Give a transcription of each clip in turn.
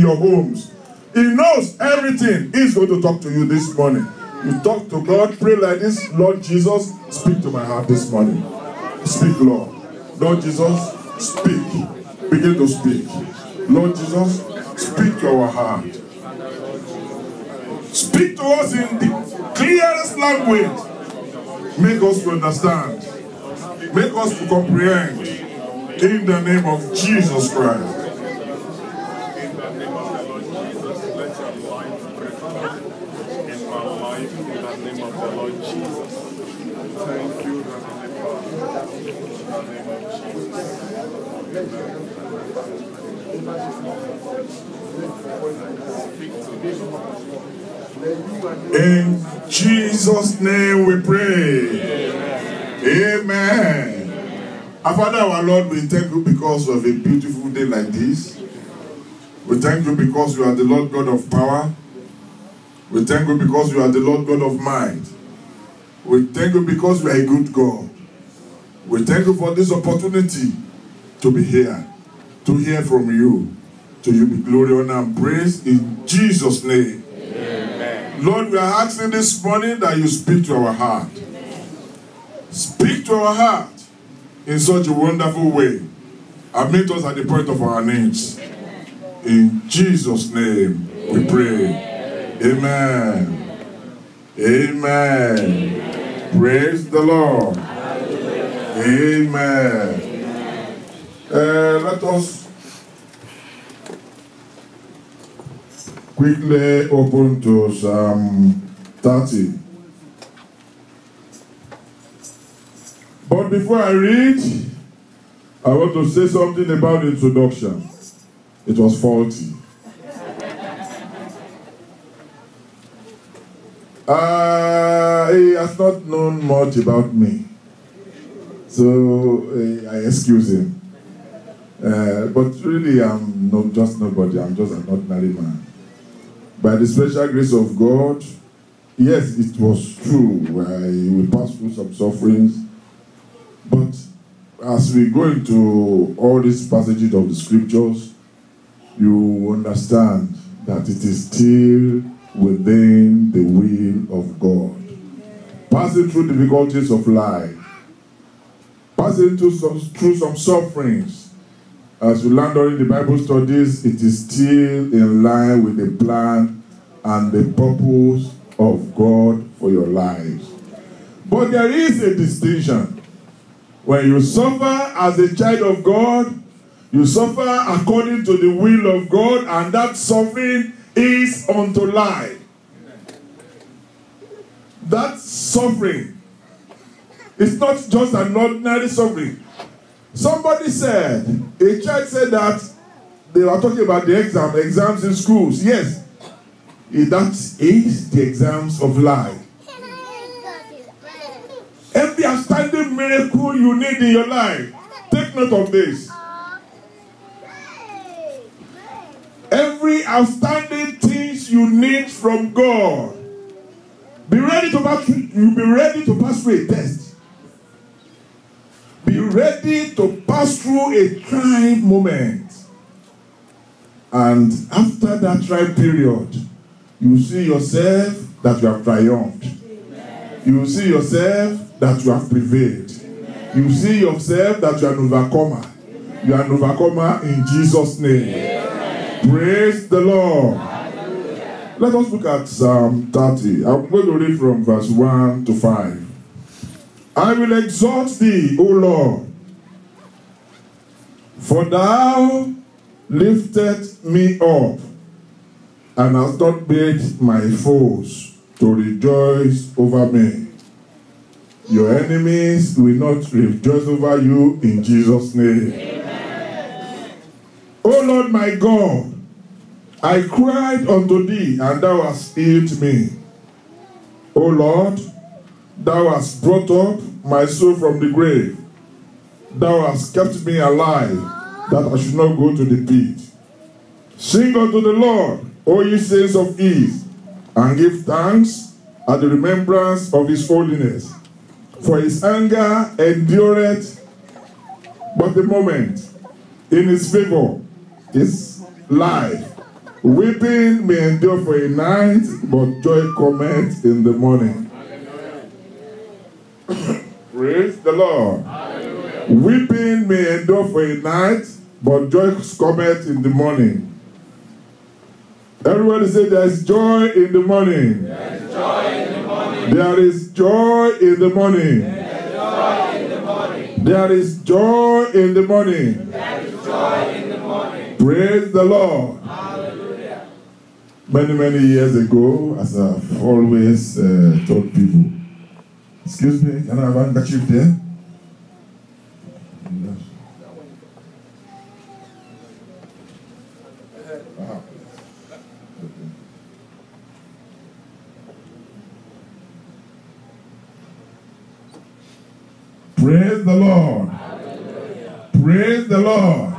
your homes. He knows everything. He's going to talk to you this morning. You talk to God, pray like this. Lord Jesus, speak to my heart this morning. Speak, Lord. Lord Jesus, speak. Begin to speak. Lord Jesus, speak to our heart. Speak to us in the clearest language. Make us to understand. Make us to comprehend. In the name of Jesus Christ. In the name of the Lord Jesus, let your light break in my life. In the name of the Lord Jesus. Thank you, Heavenly Father. In Jesus. Name we pray. Amen. Our Father, our Lord, we thank you because of a beautiful day like this. We thank you because you are the Lord God of power. We thank you because you are the Lord God of might. We thank you because you are a good God. We thank you for this opportunity to be here, to hear from you. To you be glory, honor, and praise in Jesus' name. Lord, we are asking this morning that you speak to our heart. Speak to our heart in such a wonderful way and meet us at the point of our needs. In Jesus' name we pray. Amen. Amen. Praise the Lord. Amen. Uh, let us quickly open to Psalm 30. But before I read, I want to say something about the introduction. It was faulty. Uh, he has not known much about me. So uh, I excuse him. Uh, but really, I'm not just nobody, I'm just an ordinary man. By the special grace of God, yes, it was true. I will pass through some sufferings. But as we go into all these passages of the scriptures, you understand that it is still within the will of God. Passing through difficulties of life, passing through some, through some sufferings, as we learn during the Bible studies, it is still in line with the plan and the purpose of God for your lives. But there is a distinction. When you suffer as a child of God, you suffer according to the will of God, and that suffering is unto life. That suffering is not just an ordinary suffering. Somebody said, a child said that they were talking about the exam, exams in schools. Yes, that is the exams of life. Every outstanding miracle you need in your life, take note of this. Every outstanding things you need from God, be ready to pass. You be ready to pass through a test. Be ready to pass through a trying moment. And after that trying period, you see yourself that you have triumphed. You see yourself that you have prevailed. You see yourself that you are an overcomer. You are an overcomer in Jesus' name. Praise the Lord. Let us look at Psalm 30. I'm going to read from verse 1 to 5. I will exalt thee, O Lord, for thou lifted me up and hast not made my foes to rejoice over me. Your enemies will not rejoice over you in Jesus' name. Amen. O Lord my God, I cried unto thee, and thou hast healed me. O Lord, thou hast brought up my soul from the grave. Thou hast kept me alive, that I should not go to the pit. Sing unto the Lord, O ye saints of ease, and give thanks at the remembrance of his holiness. For his anger endureth but a moment. In his favor is life. Weeping may endure for a night, but joy cometh in the morning. Praise the Lord. Weeping may endure for a night, but joy cometh in the morning. Everybody say there is joy in the morning. There is joy in the morning. There is joy in the morning. There is joy in the morning. Praise the Lord. Many, many years ago, as I've always uh, told people, excuse me, can I have a handkerchief there? Praise the Lord. Praise the Lord.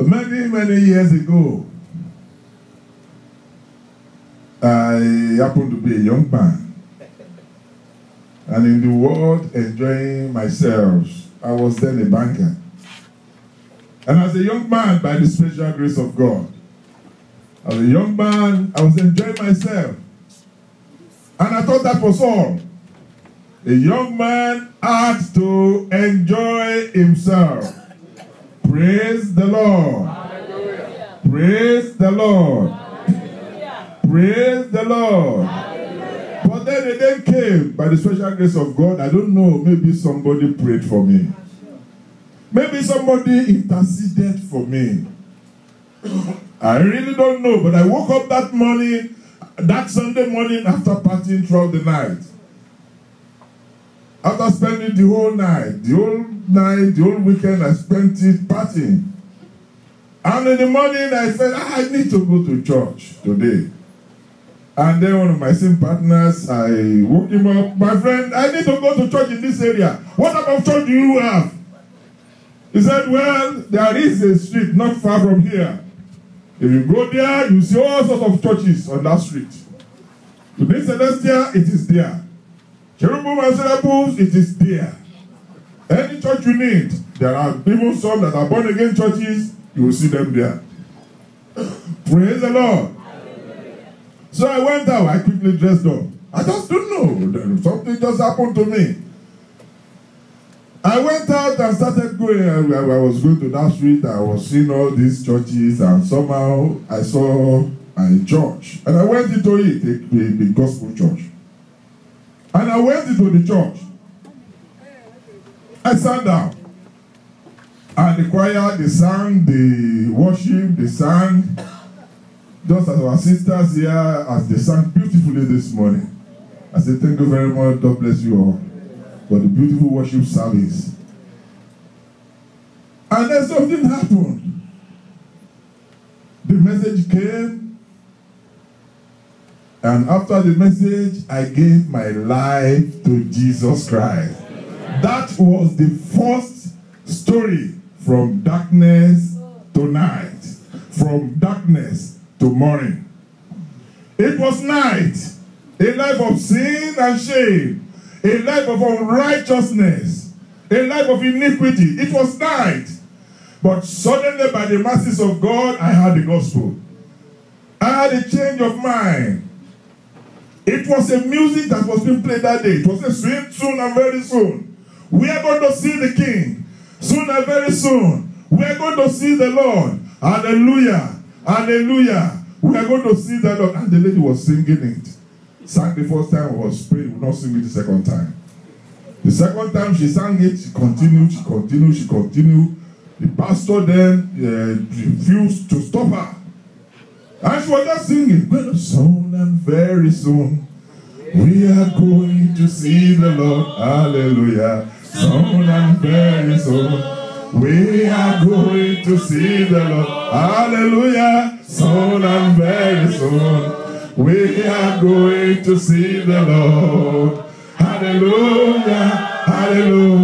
Many, many years ago, I happened to be a young man. And in the world, enjoying myself. I was then a banker. And as a young man, by the special grace of God, as a young man, I was enjoying myself. And I thought that was all. A young man had to enjoy himself. Praise the Lord. Praise the Lord. Praise the Lord. But then the day came by the special grace of God. I don't know, maybe somebody prayed for me. Maybe somebody interceded for me. I really don't know, but I woke up that morning, that Sunday morning after partying throughout the night. After spending the whole night, the whole night, the whole weekend, I spent it partying. And in the morning, I said, ah, I need to go to church today. And then one of my same partners, I woke him up. My friend, I need to go to church in this area. What type of church do you have? He said, Well, there is a street not far from here. If you go there, you see all sorts of churches on that street. Today, Celestia, it is there. Cherubim and Seraphim, it is there. Any church you need, there are even some that are born again churches, you will see them there. Praise the Lord. So I went out, I quickly dressed up. I just don't know. Something just happened to me. I went out and started going. I, I was going to that street. I was seeing all these churches, and somehow I saw a church. And I went into it, a, a, a gospel church. And I went into the church. I sat down. And the choir, they sang, they worship, they sang. Just as our sisters here, as they sang beautifully this morning. I say, thank you very much. God bless you all for the beautiful worship service. And then something happened. The message came. And after the message, I gave my life to Jesus Christ. That was the first story from darkness to night, from darkness to morning. It was night, a life of sin and shame, a life of unrighteousness, a life of iniquity. It was night. But suddenly, by the mercies of God, I had the gospel. I had a change of mind. It was a music that was being played that day. It was a sweet soon and very soon. We are going to see the King. Soon and very soon. We are going to see the Lord. Hallelujah. Hallelujah. We are going to see the Lord. And the lady was singing it. Sang the first time, was praying, would not sing it the second time. The second time she sang it, she continued, she continued, she continued. The pastor then uh, refused to stop her. And she was just singing, well, soon and very soon, we are going to see the Lord. Hallelujah. Soon and very soon, we are going to see the Lord. Hallelujah. Soon and very soon, we are going to see the Lord. Hallelujah. Hallelujah.